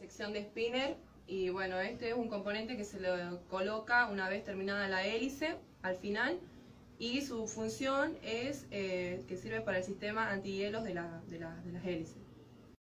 sección de spinner. Y bueno, este es un componente que se le coloca una vez terminada la hélice al final. Y su función es eh, que sirve para el sistema antihielos de, la, de, la, de las hélices.